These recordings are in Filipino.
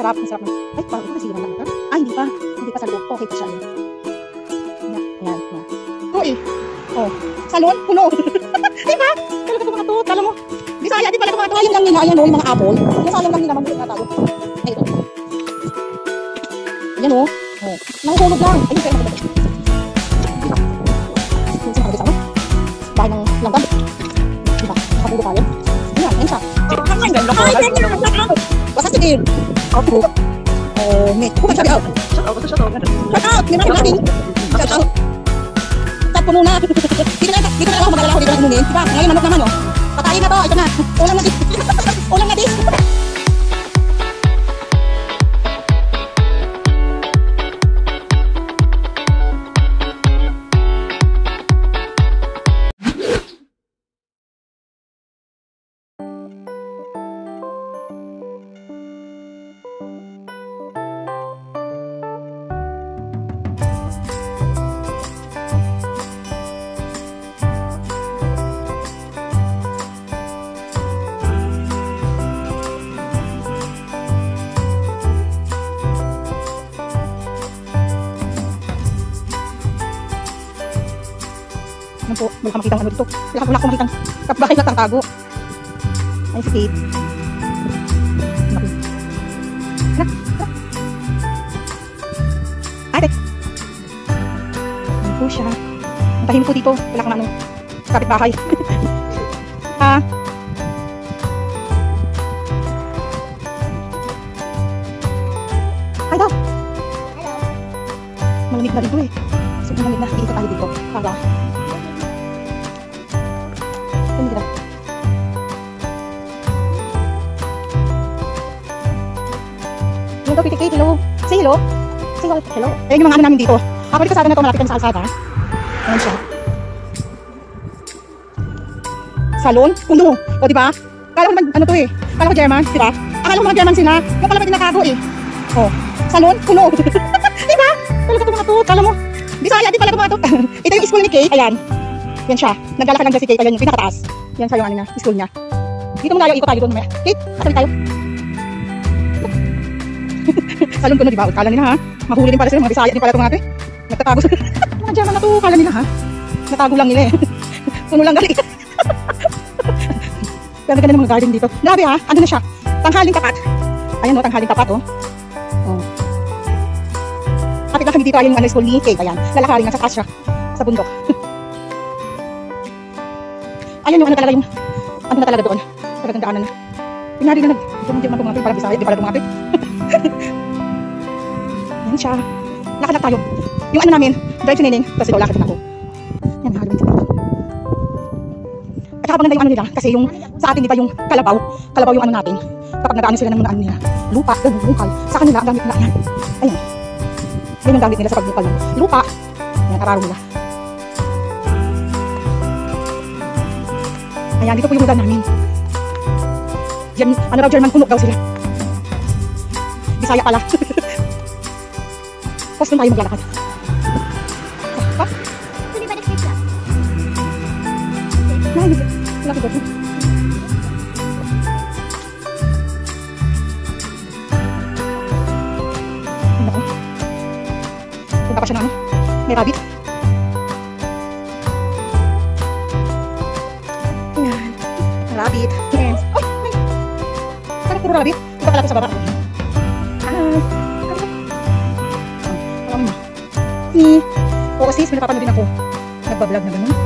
Masarap. na- Ay, parang ito nasira na ito. Ay, hindi pa. Hindi pa sa loob. Okay pa siya. Ayan. Ayan, ayan. ayan. Oo eh. Oh. Salon, puno. Di ba? Talaga ito mga to. Kala mo. Bisaya, di pala mga to. Ayun lang nila. Ayan o, yung mga apple. Yung salang lang nila. Mabulit na tayo. Ay, ito. Ayan o. Oh. Nanghulog lang. Ayun, kaya nakabalik. Yung sa mga Bahay ng langgam. Di ba? Nakapulo tayo. Ayan, ayan siya. Ay, ganda ko. Basta sige. Ako. Oh, may. Kung sabi out. Shout out, shout out. Shout out. May mga natin. Shout out. Stop ko muna. Dito na, dito na ako maglalako dito na inumin. Diba? Ngayon manok naman oh. Patayin na to. Ito na. Ulam na din. Ulam na din. Ano po? Wala ka makita ano dito. Wala wala ka makita. Kapbahay na tago. Ay, si Kate. Naku. Anak, anak. Ay, tek. Ano po siya? Ang ko dito. Wala kang anong kapitbahay. ha? Yung daw, Kate, hello. Say hello. Say hello. Hello. Ayan yung mga ano namin dito. Ako dito sa na ito, malapit kami sa kalsada. Ayan siya. Salon? Puno. O, di ba? Kala ko naman, ano to eh. Kala ko German, di ba? Akala ko mga German sila. Yung pala ba tinatago eh. O, salon? Puno. di ba? Talaga mga to. Kala mo. Bisaya, di pala ito mga to. ito yung school ni Kate. Ayan. Yan siya. Naglalakad lang siya si Kate. Ayan yung pinakataas. Yan siya yung ano niya, school niya. Dito mo tayo, ikot tayo doon mamaya. Kate, asan tayo? Salon ko na, di ba? Kala nila ha? Mahuli din pala sila, mga Bisaya din pala ito mga ito eh. Nagtatago sila. mga German na to, kala nila ha? Natago lang nila eh. Puno lang gali. Ganda ganda ng mga garden dito. Grabe ha, ano na siya? Tanghaling tapat. Ayan o, tanghaling tapat oh. oh. Kapit lang kami dito, ayun yung ano, school ni Kate. Ayan, lalakarin nga sa taas siya. Sa bundok. Ayan yung ano talaga yung, ano na talaga doon. Talagang daanan na. Pinyari na nag, hindi man tumapit, parang Bisaya, di pala tumapit. Ayan siya. Lakad tayo. Yung ano namin, drive si Neneng, tapos ikaw lakad din ako. Yan, halawin dito. At saka yung ano nila, kasi yung sa atin, di ba, yung kalabaw, kalabaw yung ano natin. Kapag nagaano sila ng mga ano nila, lupa, ganun, bungkal. Sa kanila, ang gamit nila, ayan. Ayan. Yan yung gamit nila sa pagbukal ng lupa. Ayan, araro nila. Ayan, dito po yung lugar namin. Yan, ano raw, German kunok daw sila. Bisaya pala. Tapos doon tayo maglalakad. Pa? Pwede ba nag-skip lang? Ay. Ano ko? Punta pa siya na ano? May rabbit. Ayan. Rabbit. Yes. Ay, may. Parang puro rabbit. Punta pala sa baba. Si. Oo sis, may napapanood din ako. Nagbablog na ganun.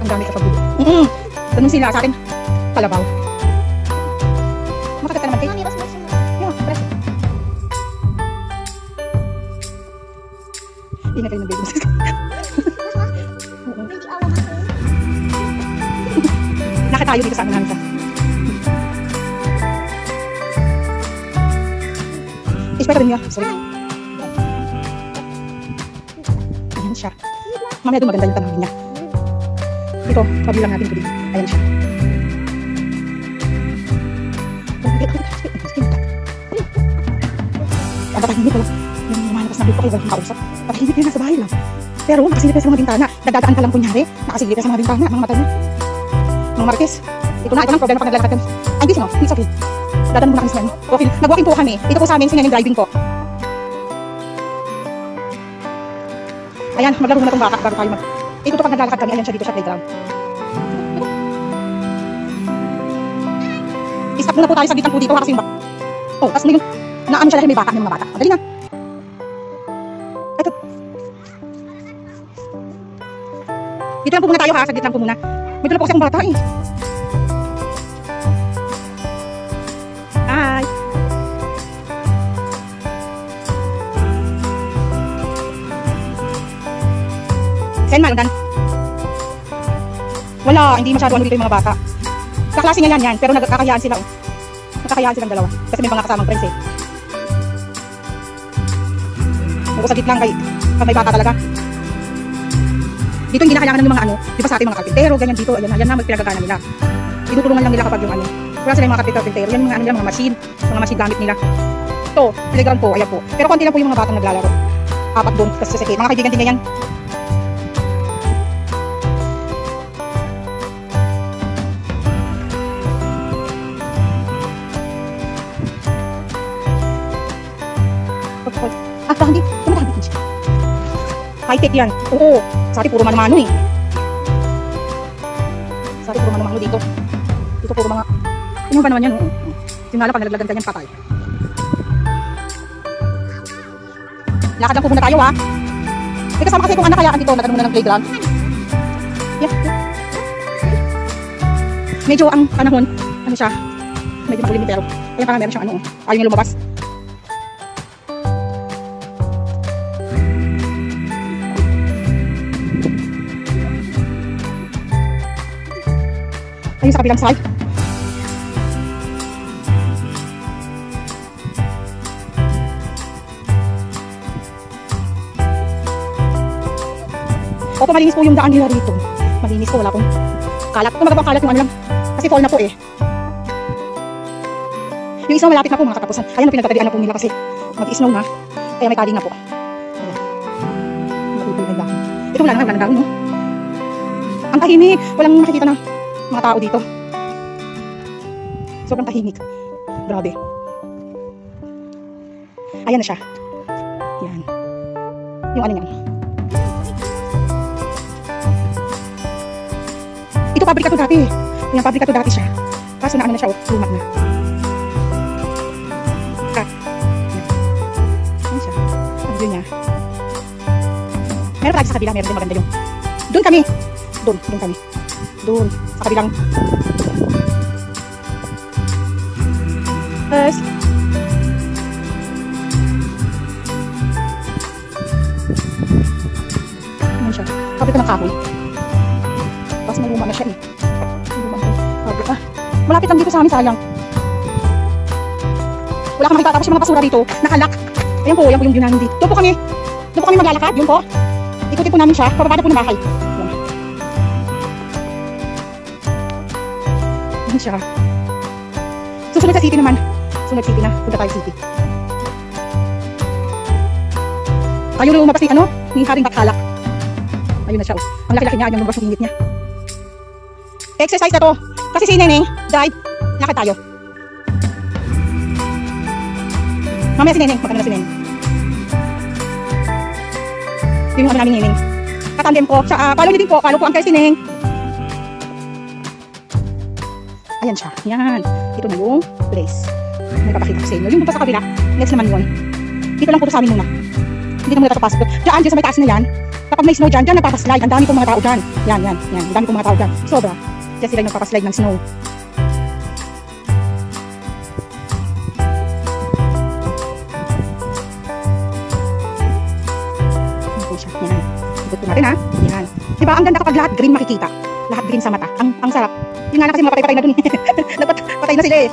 Ang dami kapag gulo. Mm-mm. Ganun sila sa akin. Kalabaw. Mamaya doon maganda yung tanawin niya. Dito, pabilang natin ito dito. Ayan siya. Ang patahimik ko lang. Yung lumalabas na dito kayo, walang kausap. Patahimik din nasa bahay lang. Pero nakasilip sa mga bintana. Nagdadaan ka lang kunyari. Nakasilip sa mga bintana. Mga mata niya. Mga martes. Ito na, ito na ang problema pag naglalakad kami. Ay, busy no? It's okay. Dadaan muna kami sa ano. Walking, nag-walking po kami. Dito po sa amin, sinyan yung driving ko. Ayan, maglaro na itong baka bago tayo mag... Ito to pag naglalakad kami, ayan siya dito sa playground. I-stop muna po tayo sa gitang po dito kasi yung baka. Oh, tapos may. Naano siya dahil may baka, may mga bata. Dali na. Ito. Dito lang po muna tayo ha, sa gitang po muna. May dala po kasi akong bata eh. Sen, malandan. Wala, hindi masyado ano dito yung mga bata. Kaklase niya yan yan, pero nagkakayaan sila oh. Nagkakayaan silang dalawa. Kasi may mga kasamang friends eh. Nagusagit lang kay, kay may bata talaga. Dito hindi na kailangan ng mga ano, di ba sa ating mga karpintero, ganyan dito, ayan na, yan na magpinagagana nila. Tinutulungan lang nila kapag yung ano, wala sila yung mga karpintero, yan yung mga ano nila, mga machine, mga machine gamit nila. Ito, playground po, ayan po. Pero konti lang po yung mga batang naglalaro. Apat doon, kasi sa mga kaibigan din ganyan. High-tech yan. Oo. Sa atin puro mano-mano eh. Sa atin puro mano-mano dito. Dito puro mga... Ano ba naman yan? Oo. Lang, pag nalaglagan ka niyan, patay. Lakad lang po muna tayo ha. May kasama kasi kung anak kaya andito, nagano muna ng playground. Yeah. Medyo ang panahon, ano siya, medyo makulimit pero, kaya parang meron siyang ano, ayaw niya lumabas. Sa kabilang side. Opo, malinis po yung daan nila rito. Malinis po, wala pong kalat. Kung magabang kalat yung ano lang. Kasi fall na po eh. Yung isang malapit na po mga katapusan. Ayan ang na po nila kasi mag-snow na. Kaya may tali na po. Ayan. Lang. Ito wala na, wala na gawin, no? Ang tahimik. Walang makikita na mga tao dito. Sobrang tahimik. Grabe. Ayan na siya. Yan. Yung ano niyan. Ito pabrika to dati. Yung pabrika to dati siya. Kaso na ano na siya, oh, lumak na. Ah. Yan. Yan siya. Ang view niya. Meron tayo sa kabila, meron din maganda yung. Doon kami. Doon, doon kami. Doon, sa kabilang. Yes. Ano siya? Kapit ng kahoy. Tapos maluma na siya eh. Maluma na. Sabi ah. Malapit lang dito sa amin, sayang. Wala kang makita. Tapos yung mga basura dito, nakalak. Ayan po, ayan po yung view namin dito. Doon po kami. Doon po kami maglalakad. Yun po. Ikutin po namin siya. Pababa na po ng bahay. Yan. Yan siya. Susunod sa city naman. Susunod city na. Punta tayo city. Ayaw na lumabas ni ano? Ni Haring Bakhalak. Ayun na siya. oh. Ang laki-laki niya. Ayaw lumabas ng init niya. Exercise na to. Kasi si Neneng, drive. Lakad tayo. Mamaya si Neneng. Magkano na si Neneng. Yung ano namin Neneng. Katandem ko. Siya, uh, follow niyo din po. Follow po ang kay si Neneng. Ayan siya. Yan. Ito na yung place. May papakita ko sa inyo. Yung punta sa kabila, next naman yun. Dito lang po sa amin muna. Hindi na muna tayo papasok. Diyan, diyan sa may taas na yan. Kapag may snow dyan, dyan nagpapaslide. Ang dami pong mga tao dyan. Yan, yan, yan. Ang dami pong mga tao dyan. Sobra. Diyan sila yung nagpapaslide ng snow. Po natin ha. Yan. Diba, ang ganda kapag lahat green makikita. Lahat green sa mata. Ang, ang sarap. Yun nga lang kasi mga patay-patay na dun. Dapat patay na sila eh.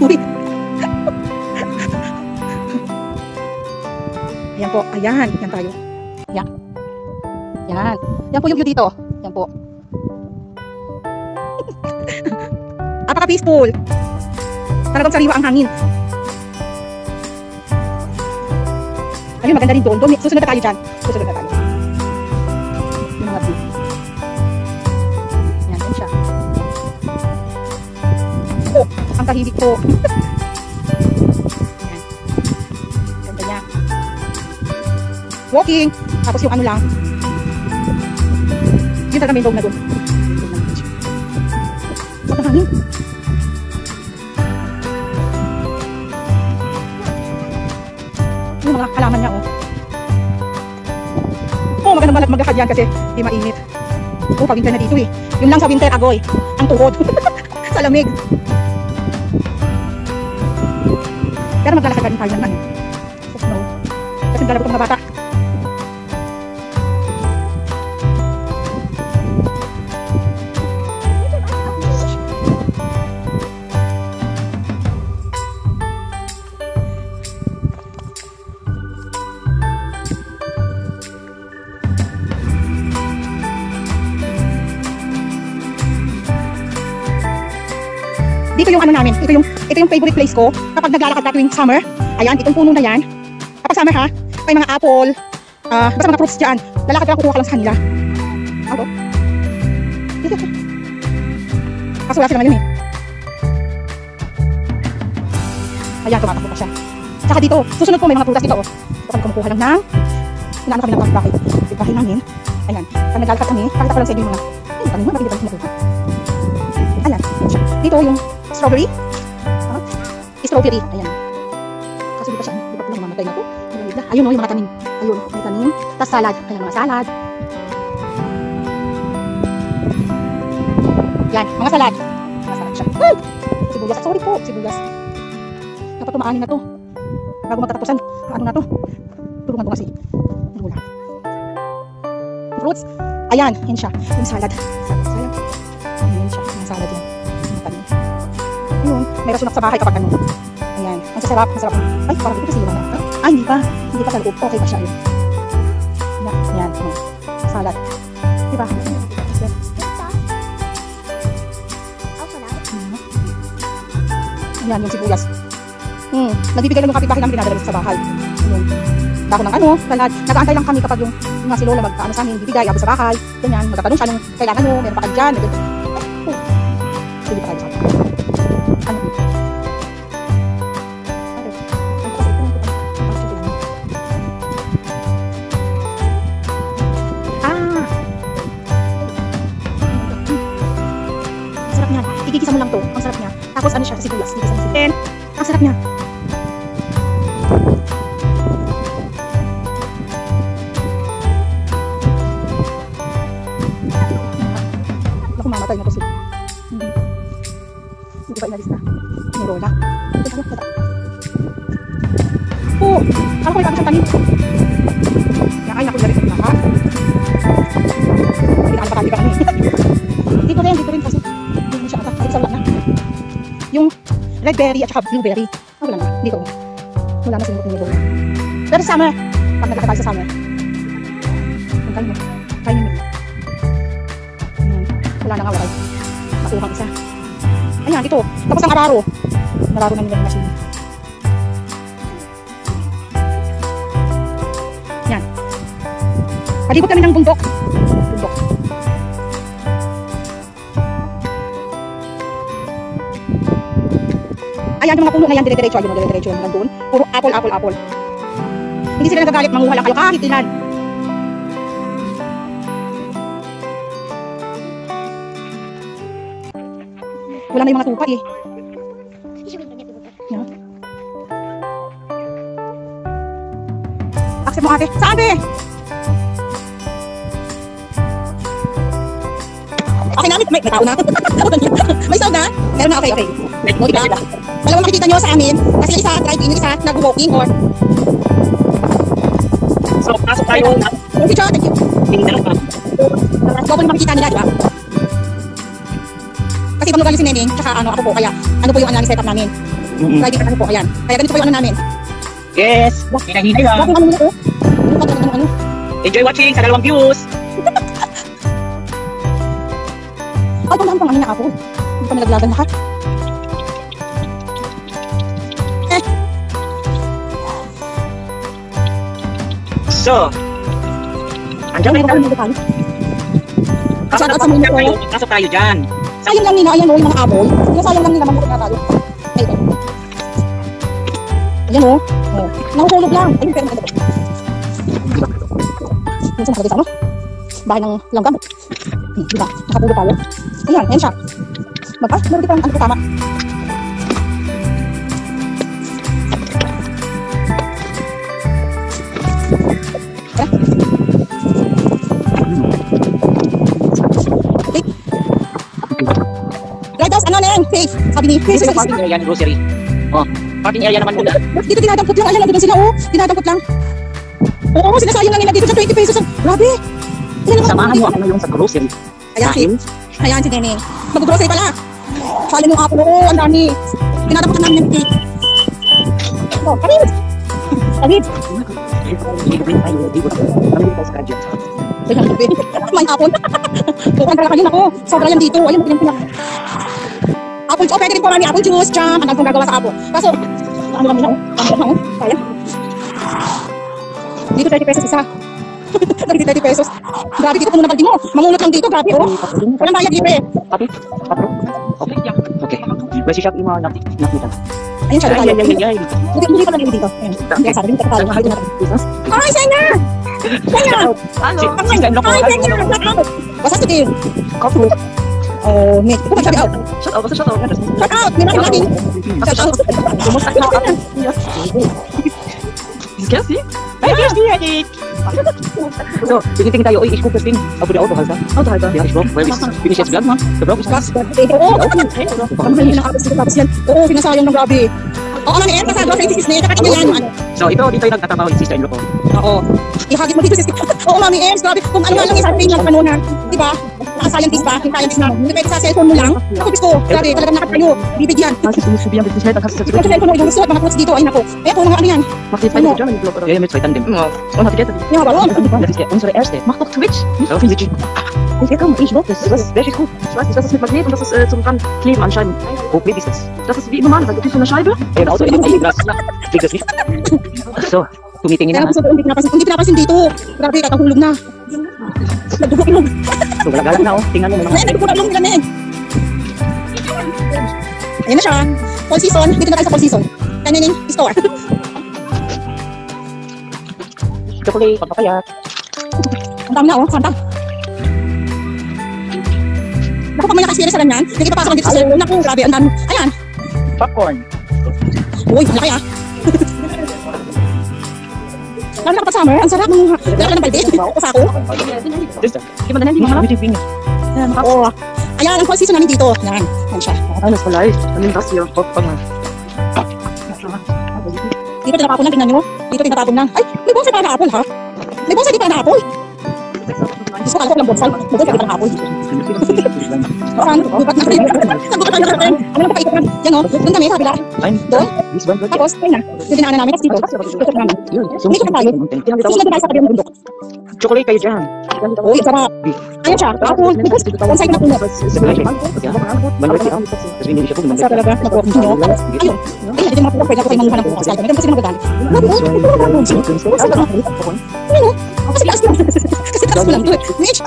Uy. Ayan po. Ayan. Yan tayo. Yan. Yan. Yan po yung view dito. Yan po. Apaka-peaceful. Talagang sariwa ang hangin. Ayun, maganda rin doon. doon. Susunod na tayo dyan. Susunod na tayo. Ang tahimik po. Ayan. Ganda niya. Walking. Tapos yung ano lang. Yun talaga main road na doon. Sa hangin. Yung mga halaman niya, oh. Oh, magandang balat maglakad yan kasi di mainit. Oo, pag winter na dito eh. Yung lang sa winter, agoy. Ang tuhod. sa lamig. Pero maglalakad ka rin tayo ng. Kasi dala ko itong mga bata. Dito yung ano namin, ito yung yung favorite place ko kapag naglalakad ka tuwing summer. Ayan, itong puno na yan. Kapag summer ha, may mga apple, ah, basta mga fruits dyan. Lalakad ka, kukuha ka lang sa kanila. Ako. Dito. Kaso wala sila ngayon eh. Ayan, tumatakbo pa siya. Tsaka dito, susunod po may mga prutas dito. Oh. Dito kami kumukuha lang ng inaano kami ng bahay. Yung bahay namin. Ayan, pag naglalakad kami, pakita ko lang sa inyo yung mga, yung tanim mo, makikita ko makuha. Ayan. Dito yung strawberry. Strawberry. Ayan. Kasi di pa siya, di pa pala mamatay na. Malamig na. Ayun o, yung mga tanim. Ayun, may tanim. Tapos salad. Ayan, mga salad. Yan, mga salad. Mga salad siya. Ay! Sibuyas. Sorry po, sibuyas. Dapat tumaanin na to. Bago magtatapusan, ano na to? Tulungan ko kasi. Lula. Fruits. Ayan, yan siya. Yung salad. Ayan siya. Yung salad yan. Yung may rasunak sa bahay kapag ano. Ayan, ang sasarap, masarap. Ay, parang dito kasi iwan na. Ay, hindi pa. Hindi pa sa loob. Okay pa siya. Ayun. Yan, yan. oh. Salad. Diba? Now, Ayan, yung sibuyas. Hmm, nagbibigay lang yung kapitbahay namin dinadala sa bahay. Ayun. Dako ng ano, salad. Nag-aantay lang kami kapag yung, yung nga si Lola magkaano sa amin, bibigay, abot sa bahay. Ganyan, magtatanong siya nung kailangan nyo, meron pa kayo dyan. Ganyan. Ay, oh. Sige pa tayo sa akin. Yung red berry at saka blueberry. Ah, wala na. Dito. Wala na sinulot niyo doon. Pero summer, pag nagkaka tayo sa summer, ang kain mo. Kain mo. Ayan. Wala na nga, wala. Makuha isa. Ayan, dito. Tapos ang araro. Nararo na nila yung machine. Yan. Palibot kami ng bundok. Bundok. Ayan, yung mga puno na yan, dire-diretso, ayun, dire-diretso yan, nandun. Puro apple, apple, apple. Hindi sila nagagalit, manguha lang kayo kahit ilan. Wala na yung mga tupa eh. Accept mo ate. Saan be? Okay na, may, may tao na. may sound na? Meron na, okay, okay. O, diba? Dalawa makikita nyo sa amin. Kasi yung isa, drive-in, yung isa, nag-walking or... So, pasok tayo na Yung picture, thank you. tingnan ka. Double yung makikita nila, diba? Kasi ibang lugar yung si Neneng, tsaka ano, ako po, kaya ano po yung ano namin setup namin. Private ano po, ayan. Kaya ganito po yung ano namin. Yes, hinahinay Wag lang. yung ano pag ano, ano, Enjoy watching sa dalawang views. Na ako. Hindi pa nalaglagan lahat. So, andyan na tayo? Pasok Shout out sa mga ko. Pasok tayo dyan. Sayang lang nila, ayan o, yung mga apple. Yung sayang lang nila, mamukot na tayo. Ayan o. Oh. Nahuhulog lang. Ayun, pero to? Yung sa nakalagay sa ano? Bahay ng langgam. Hmm, diba? Nakapulog tayo. Ayan, ayan siya. Magka? Meron dito ang ano tama. Lighthouse, ano na yan? Faith. Sabi ni Faith. Ito yung parking area grocery. Oh, parking area naman muna. Dito dinadampot lang. Ayan, nandun sila. Oh, dinadampot lang. Oo, sinasayang lang nila dito sa 20 pesos. Grabe. Samahan mo ako ngayon sa grocery. Ayan, si, ayan si Nene. Mag-grocery pala. Sali ng apple. Oo, ang dami. Dinadampot namin yung cake. Oh. Ayan, grabe. May apple. Oo, ang kayo ako. Sobra yan dito. Ayun, pinang pinang. Apple, oh, pwede rin po marami apple juice, jam, ang kung gagawa sa apple. Kaso, ano kami na, oh. Ano na, oh. Kaya. Dito 30 pesos isa. Dito 30 pesos. Grabe, dito puno na baldi mo. Mamulot lang dito, grabe, oh. Walang bayad, libre. Papi? Patro? Okay. Okay. Basi siya ima nak nakita. Ayun siya, Ay, ay, ay, ay. Hindi, hindi pa lang dito. Ayun. Sabi. Hindi na Ay, Senya! Senya! Ano? Ay! Blackout! Basta si Tim. Oh, Nick. Ito ba sabi out? Shut up, shut up. Shout out! May mga natin. Shout out. Kumusta ka? Kasi? Ay, yes, di edit. So, tingin tayo, oy, isko testing. Abo di auto halsa. Auto halsa. Ya, isko. Where is finish his vlog, ma'am? The vlog is fast. Oo, Baka may nakakabas dito tapos yan. Oo, sinasayang ng grabe. Oo, Mami Em, kasado sa isis na yan. Kakain yan. Ano? So, ito dito yung nagtatrabaho yung sister-in-law ko. Oo. Ihagit mo dito sa Oo, Mami Em, grabe. Kung ano nga lang isang lang ano na. Di ba? Naka-scientist ba? Yung scientist na. Hindi pwede sa cellphone mo lang. Ako gusto. Grabe, talagang nakatayo. Bibigyan. Kasi sumusubihan business head, kasi sa Ito sa cellphone mo, yung suot, mga quotes dito. Ay, nako. Eh, kung mga ano yan. Macht jetzt weiter German Blog oder? Ja, mit zwei Tandem. Oh, und hat jetzt Yung mga baro. Das ist ja unsere erste. Mach doch Twitch. Auf Twitch. Und ja, komm, ich mach das. Das ist wirklich gut. Ich weiß nicht, das ist mit Magnet und das ist äh, zum dran kleben an Scheiben. Wo klebe ich das? Das ist wie normal. Also, du kriegst so eine Scheibe. Ja, Auto, ich das. Krieg das nicht. So, tumitingin Kaya na. gusto ko, hindi pinapasin. Hindi pinapasin dito. Grabe, kakahulog na. So, galak na oh. Tingnan mo Ay, naman. nagdugok-ilog nila, men. Ayan na siya. Fall season. Dito na tayo sa fall season. Kanya ning store. Chocolate, pagpapayat. Ang dami na, oh. Fanta. Naku, pag may naka-experience na ganyan, hindi ipapasok lang dito sa cellphone. Naku, grabe, ang dami. Ayan. Popcorn. Uy, ang laki ah. Lalo na kapag summer, ang sarap ng lalo ng balde. Sa ako. Das ist Gib mal dein Handy, mach mit dem Finger. Oo. Ayan, ang fall season namin dito. Yan. Yan siya. Voll leicht. Dann nimm das hier. Hopp, fang mal. Dito tinatapon lang, tingnan nyo. Dito tinatapon lang. Ay, may bonsai pa na apple, ha? May bonsai di pa na apple. Gusto ko ko lang bonsai. Bonsai di pa na apple. Parang, gubat na rin. Nagubat na rin. Ano na paikot lang. Yan o, doon kami sa kabila. Doon. Tapos, ayun na. Yung dinaanan namin. Tapos dito, ikot namin. Dito pa tayo. Susunod na tayo sa kabilang bundok. Chocolate kayo dyan. Uy, ang sarap. Ayan siya, apple. May bonsai bonsai na puno. Manual siya. Tapos hindi siya po. Ang sarap talaga. Naku, no? Ayun. Ayun, hindi mga puno. Pwede ako kayo manguha ng bukas. Kahit kami kasi magagali. Naku, ang sarap. Ayun o. Kasi taas lang. Kasi taas mo lang. Mitch.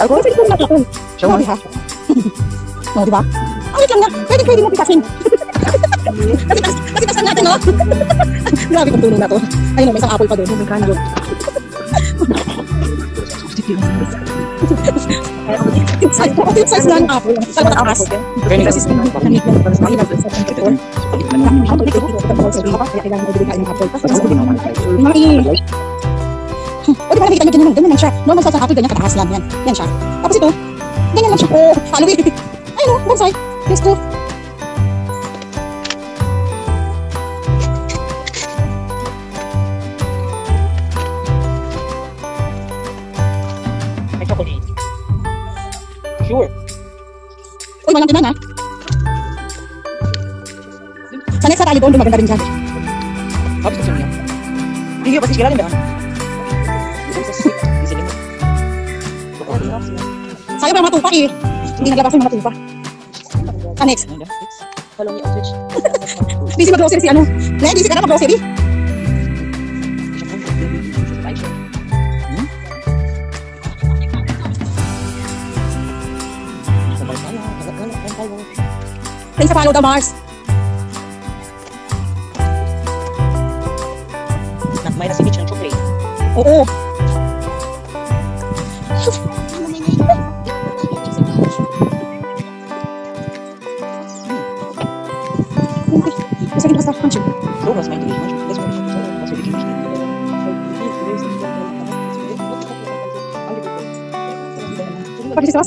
Ako, pwede ko na ako. Show mo. Grabe ha. No, di ba? Ang wait lang na. Pwede, pwede mo pitasin. kasi tas, kasi tasan natin, no? Grabe kong tuno na to. Ayun, may isang apple pa doon. May kanin doon. Size, yung size na ng apple. Kaya nila. Pagkakas. Ang dito, kaya i- O, di ba nakikita niyo ganyan lang, ganyan lang siya. Normal size ng apple, ganyan kataas lang yan. Yan siya. Tapos ito, ganyan lang siya. Oh, it. Ayun bonsai. Yes, to. May chocolate. Sure. Uy, walang ganyan ha. Sa next na tayo doon, doon maganda rin dyan. Habis gusto niya. Hindi, pasti kilala ba? Sayang pa matupa eh. Hindi naglabas yung mga tupa. Ano ah, next. Ano follow me on Twitch. busy mag-grocery si ano. Nay, busy ka na mag-grocery. Thanks sa follow the Mars. Nakmay na si Mitch ng chocolate. Oo. Sa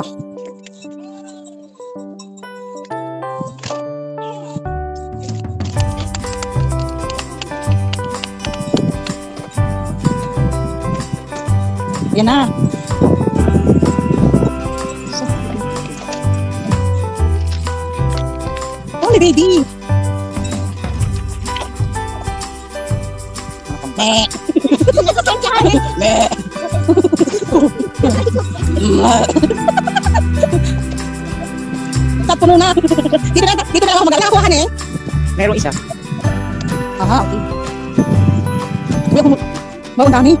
Ah. Yan na. Holy baby. Meh. Meh. Sa puno na. Dito na, dito na ako mag-alakuhan eh. Merong isa. Aha, okay. Uy, ako mo. Wow, ang dami.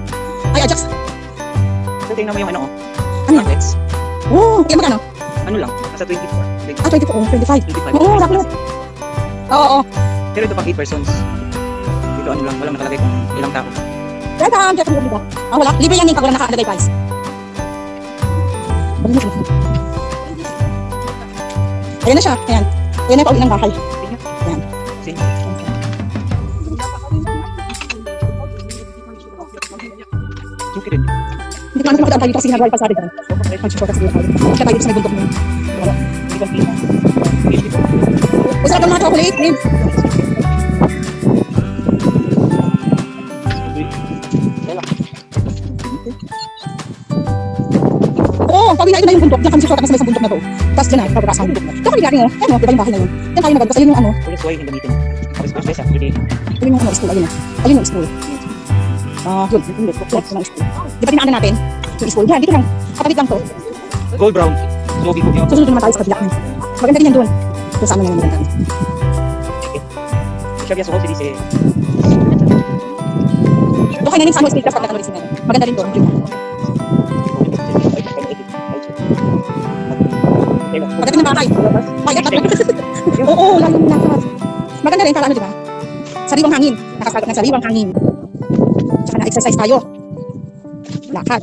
Ay, Ajax. So tingnan mo yung ano oh. Ano yan? Markets. Oo, kaya magkano? Ano lang? Nasa 24. Ah, 24. Oh, 25. 25. Oo, sakto. Oo, oo. Pero ito pang 8 persons. Dito ano lang, walang nakalagay kung ilang tao. Kaya saan? Kaya kung ba? Ah, wala. Libre yan din pag wala nakalagay price. Ayan na siya. Ayan. Ayan na pauwi ng bahay. Yan. Sige. Suki rin. Hindi ko naman makadaan tayo dito kasi ginagawa yung pasada dyan. Mag-shortcut siguro tayo. Kaya tayo dito sa may bundok mo. Wala. Hindi complete. Fish dito. Uy, sarap ng mga chocolate. babe. Bundok. Diyan kami sa sa may isang bundok na to. Tapos dyan na, pababa sa bundok. Diyan kami natin, oh. Ayan, oh, diba yung bahay na yun. Diyan tayo nagagpas. Ayun yung ano. That's why hindi gamitin. Tapos mas besa. Hindi. Ayun yung ano, school. Ayun, oh. Ayun yung school. Ah, yun. Yun, yun. Yun, yun, school. Di ba tinaanan natin? Yung school. Yan, dito lang. Kapatid lang to. Gold brown. Logi ko yun. Susunod naman tayo sa kabila. Maganda din yan doon. Kung saan naman yung maganda. Siya biya sa house dice. Doon kayo na rin sa ano, speed class pag nakanulit sila. Maganda rin doon. Pagdating ng bahay. Mayat na. Oo, lalo yung lakas. Maganda rin para ano, di ba? Sariwang hangin. Nakasagot ng sariwang hangin. Tsaka na-exercise tayo. Lakad.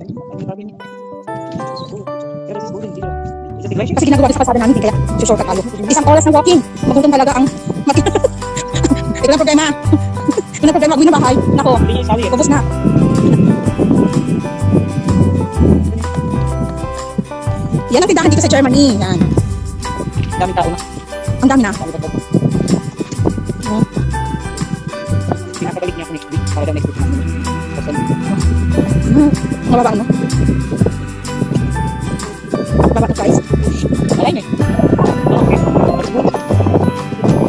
Kasi ginagawa din sa pasada namin, kaya shortcut tayo. Isang oras ng walking. Magutom talaga ang... Ito na ang problema. Ito na ang problema. Gawin ng bahay. Nako, ubos na. Yan ang tindahan dito sa Germany. Yan. Dami tao na. Ang dami na. Pinapabalik niya ako next week. Para daw next week. Kasi Hmm. Mababa ano? Mababa ang price. Alay na.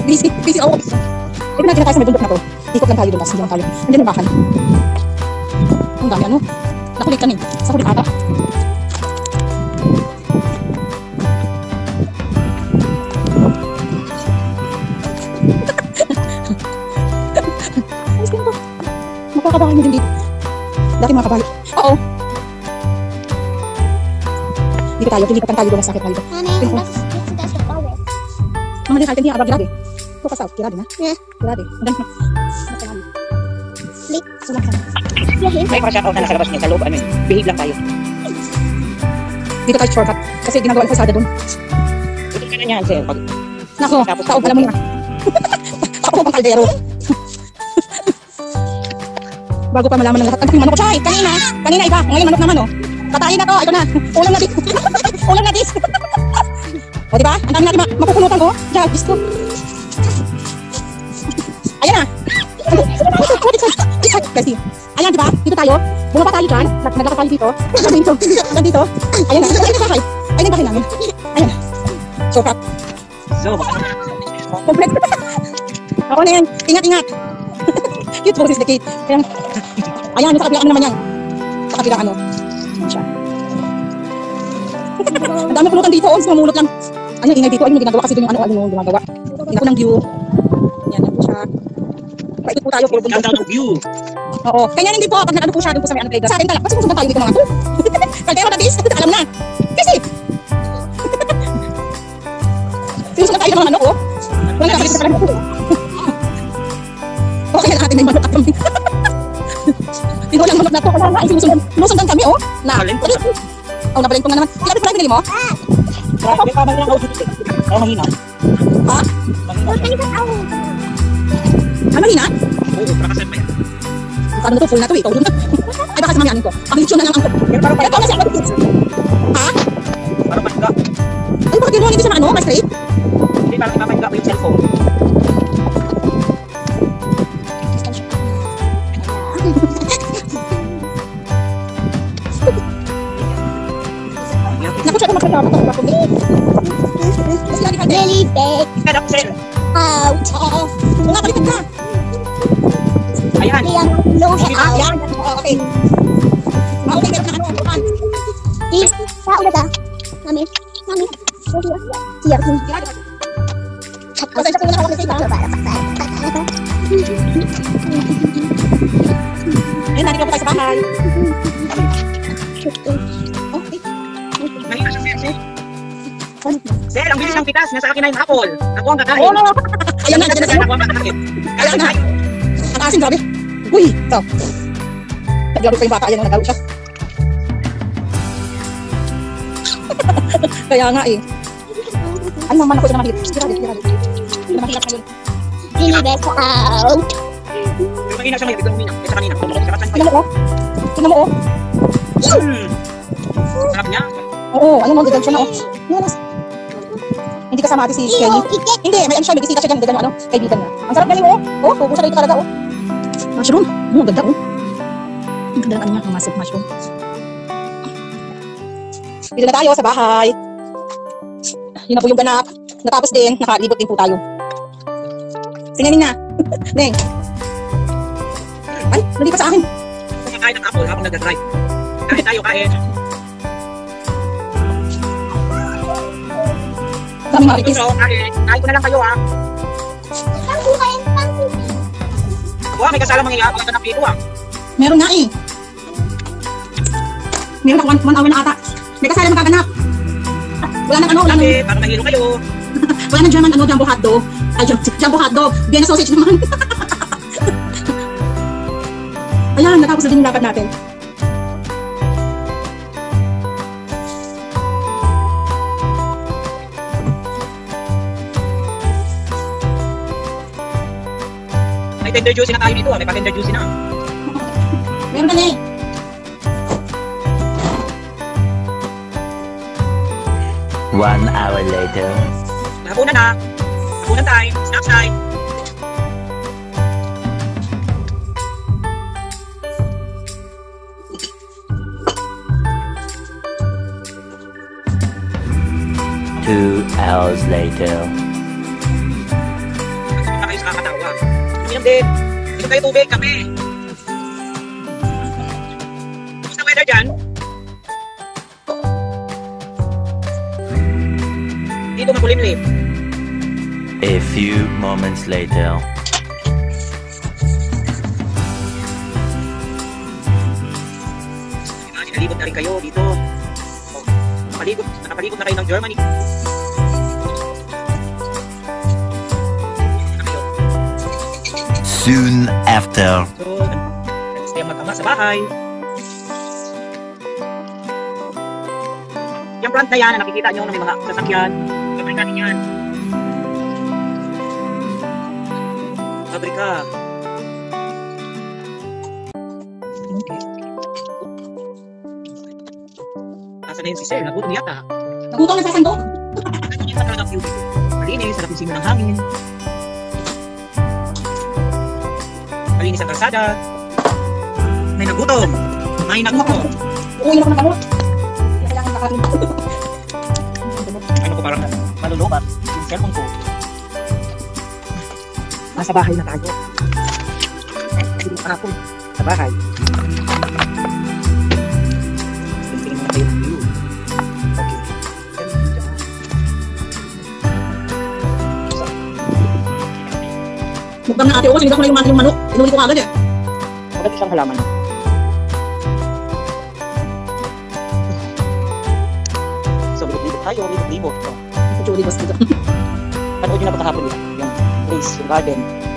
Busy, busy ako. Ito na tayo sa may bundok na to. Ikot lang tayo doon, hindi lang tayo. Andiyan yung bakan. Ang dami ano? Nakulit kami. Sa kulit ata. Magkakabahay mo din dito. Dati mga kabahay. Oo. Dito tayo, pilipat tayo doon sa sakit. Honey, das ist jetzt das ist Bauer. Mga din niya, aber gerade. Bukas out, gerade na. Ja. Gerade. Ang ganda. Nakalali. Flick. Sumak sa. Hierhin. May para shoutout na nasa labas niya. Sa loob, ano yun. Behave lang tayo. Dito tayo shortcut. Kasi ginagawa ko sa doon. Ito ka na niyan. Sir, pag Nako, Tapos- taob, alam mo na. Taob ang kaldero. Bago pa malaman ng lahat. Ano yung manok ko? Chay, kanina. Kanina iba. Ngayon manok naman oh. Patayin na to. Ito na. Ulam na dis. Ulam na dis. o diba? Ang dami natin ma mapupunutan oh. Diyan, Diyos ko. Ayan na. Kasi, ayan diba? Dito tayo. Bumaba tayo dyan. Nag- Naglakad tayo dito. Hanggang dito. Hanggang dito. Ayan na. Ayan yung bahay. Ayan yung bahay namin. Ayan na. So, crap. So, Complex. Ako na yan. Ingat, ingat. Cute boses the kid. Ayan. Ayan, sa kabila ano naman yan. Sa kabila ano. Siya. Ang dami pulutan dito. Oh, sumulot lang. Ano, ingay dito. Ayun yung ginagawa kasi doon yung ano, ano yung ginagawa. Tingnan ko ng view. Yan, yan po siya. Paikot po tayo. Countdown of view. Oo. Kanya hindi po. Pag nag-ano po siya doon po sa may ano playground. Sa atin talaga. Kasi susunod tayo dito mga to. Kaldero na bis. Alam na. Kasi. Sinusunod tayo ng mga manok oh. Walang kapatid sa pala. Okay na atin may manok at kami. Pinuha lang manok na to. Kaya nga, sinusundan. Sinusundan kami, oh. Na. Talento. Oh, nabalento nga naman. Kaya ito pala yung binili mo? Grabe ka man lang ako dito. Ako mahina. Ha? Mahina. Ano, Hina? Oo, prakasan pa yan. Ano na to? Full na to, eh. Ikaw dun. Ay, baka sa mamianin ko. Ang lechon na lang ang... Pero parang Ito na siya. Ha? parang mangga. Ay, bakit ginawa hindi siya ano? Mas straight? Oo, okay. Ah, okay, meron na ano. tukan. Please. Sa ulit ah. Mami. Mami. Here. Here. Pasensya ko na hawak na sa iba. Ayun, nandito po tayo sa bahay. Okay. Mahina siya, sir, sir. Sir, ang bilis ng pitas. Nasa akin na yung apple. Ako ang kakain. Oh, no. Ayan na, nandiyan na Sir, siya. ako ang kakain. Ayan na. Ang asin, grabe. Uy, ito. Grabe pa yung bata. Ayan na, nagalo siya. Kaya nga eh. Ay, naman ako, ito na mahirap. Grabe, grabe. Ito na mahirap ngayon. Big out. Pero mahina siya ngayon. Ito kanina. Tingnan mo, oh. Tingnan mo, oh. Hmm. Sarap niya. Oo, ano mo, gagal siya na, oh. Yan, mas- Hindi kasama ate si Kelly. Hindi, may ano siya, may bisita siya dyan, ganyan, ano, kaibigan niya. Ang sarap galing, oh. Oh, tubo siya dito talaga, oh. Mushroom. Oh, ang ganda, oh. Ang ganda ng ano niya, ang massive mushroom. Dito na tayo sa bahay. Yun na po yung ganap. Natapos din, nakalibot din po tayo. Singaning na. Neng. Ay, nalipat sa akin. Kumakain ng apple habang nag-drive. Kain tayo, kain. Kami maritis. Gusto, kain. Kain ko na lang kayo, ha. Pangkukain, pangkukain. Ako, ah, may kasala mangyayari. Ang ganap dito, ah. Meron nga eh. Meron ako one, one hour na ata. May kasala magaganap. Wala nang ano, wala nang, Kasi, para mahilo kayo. wala nang German ano, jumbo hotdog. Ay, jumbo, hotdog. Vienna sausage naman. Ayan, natapos na din yung dapat natin. May tender juicy na tayo dito, ah. May pa-tender juicy na. Meron ka na eh. One hour later. Hapunan na. Hapunan time. Snack time. Two hours later. Hindi na kayo sa kakatawa. Uminom din. Hindi kayo tubig, kami. Kumusta weather dyan? Dito makulimlim. A few moments later. Sinalibot na rin kayo dito. Oh, Nakapalibot, nakapalibot na kayo ng Germany. Soon after. So, stay mag-ama sa bahay. Yung front na yan, na nakikita nyo na may mga sasakyan. Pabrika din yan. Pabrika. Nasaan na yun si Sir? Nagutom yata. Nagutom na sa sandok. Ganyan yung talaga view dito. Malinis, sarap yung simo ng hangin. Malinis ang kalsada. May nagutom. May nagutom. Uuwi na ako ng kamot. Kailangan nakarin. Ko parang malulubat yung cellphone ko. Nasa bahay na tayo. Hindi pa ako sa bahay. Tingnan mo na kayo ng view. Okay. Mukbang na ate ko, sinigang ko na yung manok. Inuwi ko agad eh. Maganda siyang halaman. Libot-libot. So, Chuli basta. panood nyo na po kahapon yun, yung place, yung garden.